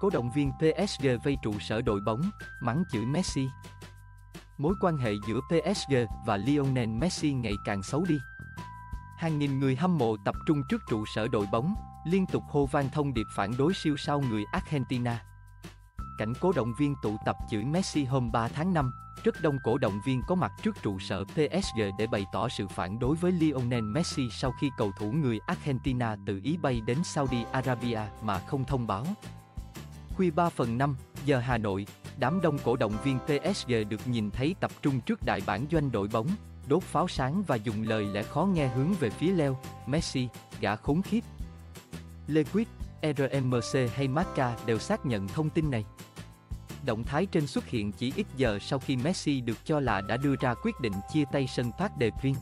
Cố động viên PSG vây trụ sở đội bóng, mắng chửi Messi. Mối quan hệ giữa PSG và Lionel Messi ngày càng xấu đi. Hàng nghìn người hâm mộ tập trung trước trụ sở đội bóng, liên tục hô vang thông điệp phản đối siêu sao người Argentina. Cảnh cố động viên tụ tập chửi Messi hôm 3 tháng 5, rất đông cổ động viên có mặt trước trụ sở PSG để bày tỏ sự phản đối với Lionel Messi sau khi cầu thủ người Argentina tự ý bay đến Saudi Arabia mà không thông báo. Khuya 3 phần 5, giờ Hà Nội, đám đông cổ động viên PSG được nhìn thấy tập trung trước đại bản doanh đội bóng, đốt pháo sáng và dùng lời lẽ khó nghe hướng về phía Leo, Messi, gã khốn khiếp. Lê Quyết, RMC hay Marca đều xác nhận thông tin này. Động thái trên xuất hiện chỉ ít giờ sau khi Messi được cho là đã đưa ra quyết định chia tay sân phát đề viên.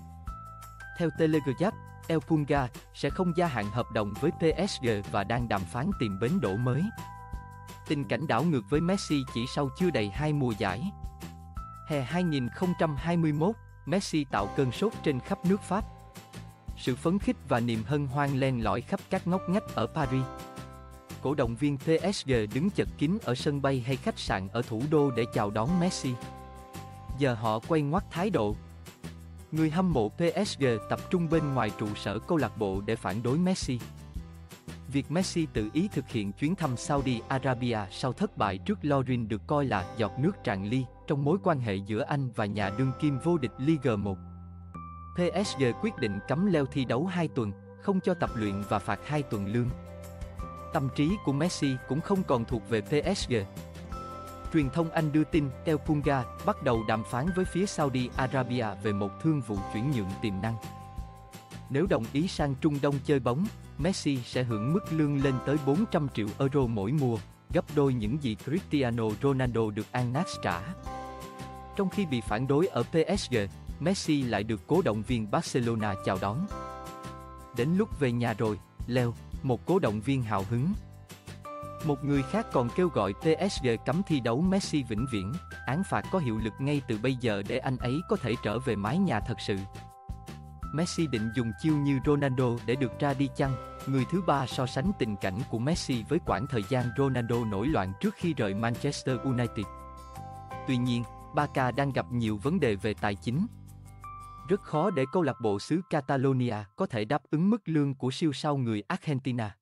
Theo Telegraph, El Punga sẽ không gia hạn hợp đồng với PSG và đang đàm phán tìm bến đỗ mới. Tình cảnh đảo ngược với Messi chỉ sau chưa đầy hai mùa giải. Hè 2021, Messi tạo cơn sốt trên khắp nước Pháp. Sự phấn khích và niềm hân hoan len lỏi khắp các ngóc ngách ở Paris. Cổ động viên PSG đứng chật kín ở sân bay hay khách sạn ở thủ đô để chào đón Messi. Giờ họ quay ngoắt thái độ. Người hâm mộ PSG tập trung bên ngoài trụ sở câu lạc bộ để phản đối Messi. Việc Messi tự ý thực hiện chuyến thăm Saudi Arabia sau thất bại trước Lorin được coi là giọt nước tràn ly trong mối quan hệ giữa anh và nhà đương kim vô địch Ligue 1. PSG quyết định cấm Leo thi đấu 2 tuần, không cho tập luyện và phạt 2 tuần lương. Tâm trí của Messi cũng không còn thuộc về PSG. Truyền thông Anh đưa tin El Punga bắt đầu đàm phán với phía Saudi Arabia về một thương vụ chuyển nhượng tiềm năng. Nếu đồng ý sang Trung Đông chơi bóng, Messi sẽ hưởng mức lương lên tới 400 triệu euro mỗi mùa, gấp đôi những gì Cristiano Ronaldo được Al Nassr trả. Trong khi bị phản đối ở PSG, Messi lại được cố động viên Barcelona chào đón. Đến lúc về nhà rồi, Leo, một cố động viên hào hứng. Một người khác còn kêu gọi PSG cấm thi đấu Messi vĩnh viễn, án phạt có hiệu lực ngay từ bây giờ để anh ấy có thể trở về mái nhà thật sự. Messi định dùng chiêu như Ronaldo để được ra đi chăng? Người thứ ba so sánh tình cảnh của Messi với quãng thời gian Ronaldo nổi loạn trước khi rời Manchester United. Tuy nhiên, Barca đang gặp nhiều vấn đề về tài chính. Rất khó để câu lạc bộ xứ Catalonia có thể đáp ứng mức lương của siêu sao người Argentina.